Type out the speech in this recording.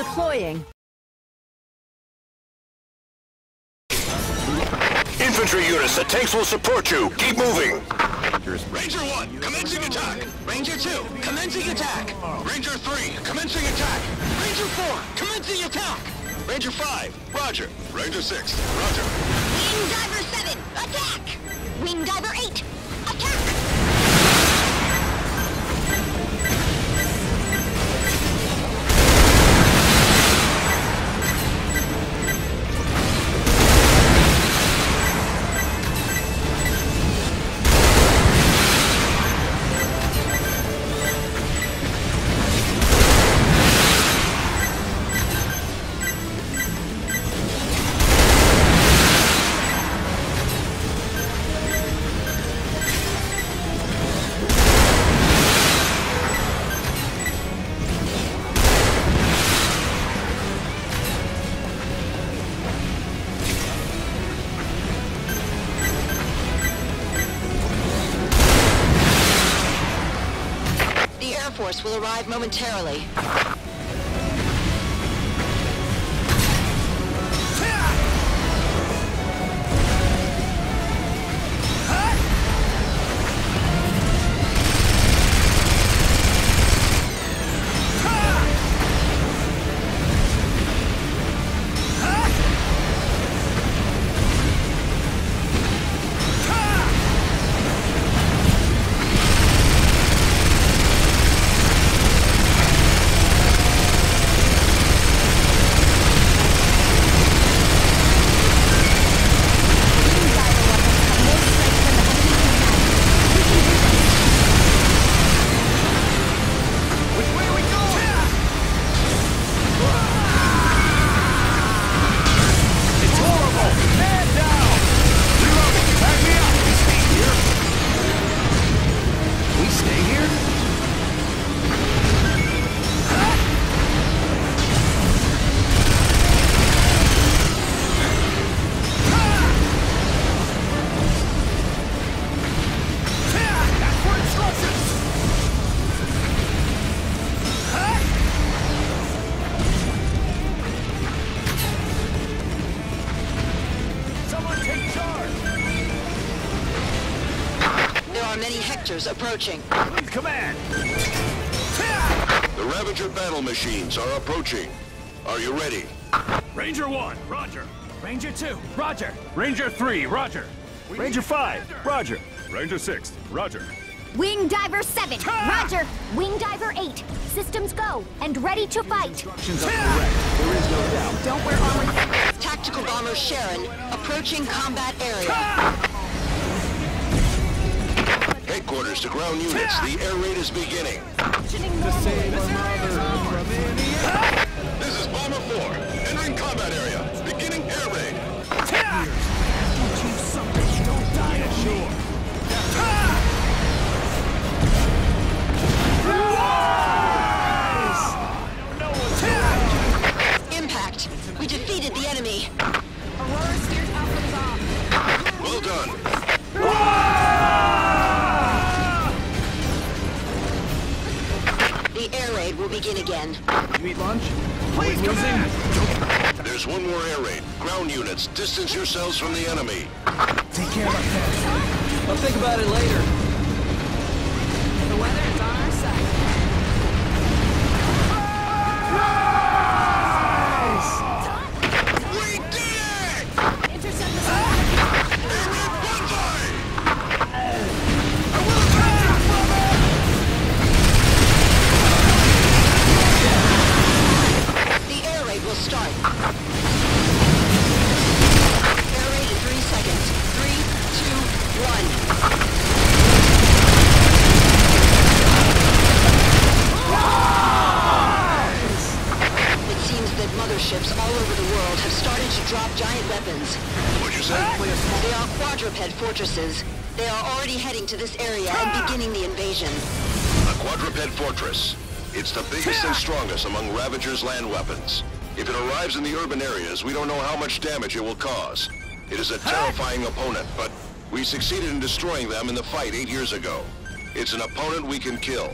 Deploying. Infantry units, the tanks will support you. Keep moving. Ranger 1, commencing attack. Ranger 2, commencing attack. Ranger 3, commencing attack. Ranger 4, commencing attack. Ranger 5, roger. Ranger 6, roger. Wing Diver 7, attack! Wing Diver 8, attack! Force will arrive momentarily. Are many Hectors approaching. Please command. The Ravager battle machines are approaching. Are you ready? Ranger 1, roger. Ranger 2, roger. Ranger 3, roger. Ranger 5, roger. Ranger 6, roger. Wing Diver 7, roger. Wing Diver 8, systems go, and ready to fight. Instructions are correct. There is no doubt. Don't wear armor. Tactical bomber Sharon approaching combat area. Headquarters ground units. The air raid is beginning. This is Bomber 4, entering combat area. Will begin again. You eat lunch? Please command. There's one more air raid. Ground units, distance yourselves from the enemy. Take care of my pets. I'll think about it later. You? They are quadruped fortresses. They are already heading to this area and ah! beginning the invasion. A quadruped fortress. It's the biggest and ah! strongest among Ravager's land weapons. If it arrives in the urban areas, we don't know how much damage it will cause. It is a ah! terrifying opponent, but we succeeded in destroying them in the fight eight years ago. It's an opponent we can kill.